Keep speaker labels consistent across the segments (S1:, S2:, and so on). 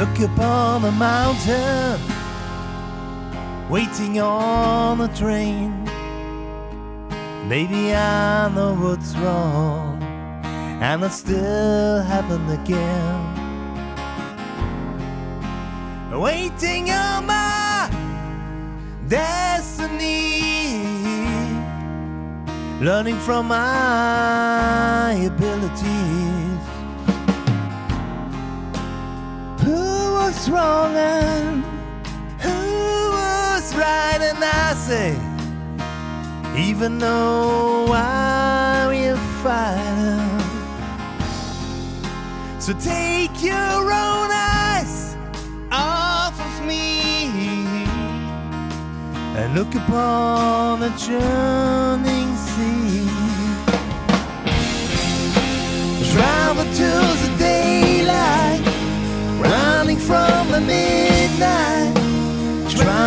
S1: look upon the mountain, waiting on the train. Maybe I know what's wrong, and it still happened again. Waiting on my destiny, learning from my abilities. Was wrong and who was right? And I say, even though I will fight So take your own eyes off of me and look upon the churning sea. Travel till the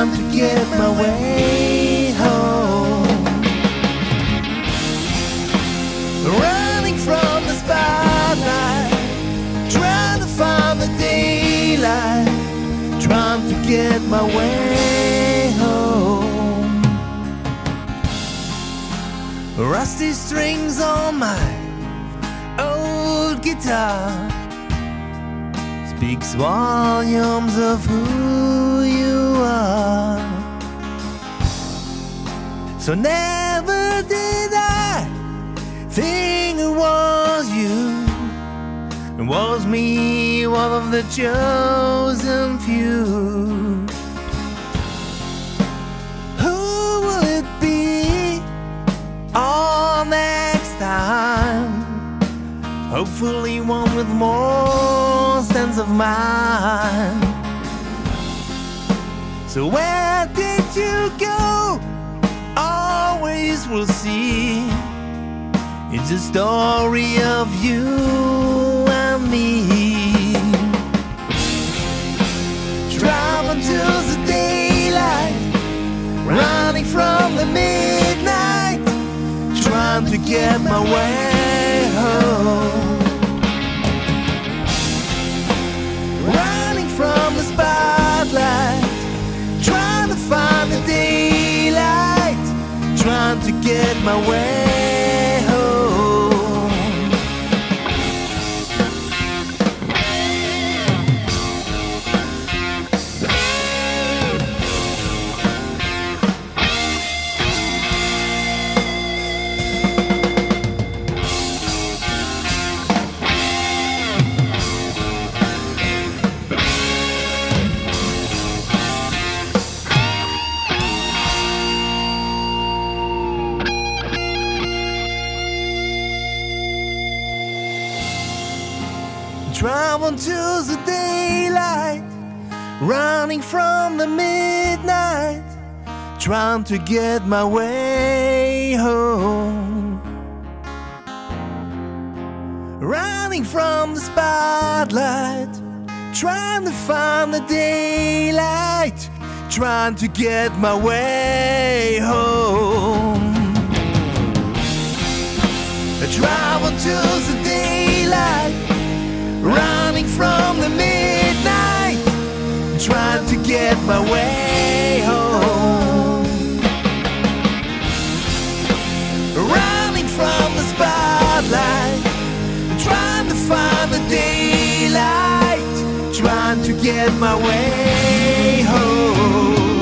S1: trying to get my way home. Running from the spotlight, trying to find the daylight, trying to get my way home. Rusty strings on my old guitar speaks volumes of who you are. So never did I think it was you. It was me, one of the chosen few. Who will it be all next time? Hopefully, one with more sense of mind. So, where did you go? Always will see. It's a story of you and me. Travel till the daylight, running from the midnight, trying to get my way trying to get my way Travel to the daylight, running from the midnight, trying to get my way home. Running from the spotlight, trying to find the daylight, trying to get my way home. I travel get my way home. Running from the spotlight, trying to find the daylight, trying to get my way home.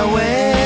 S1: My way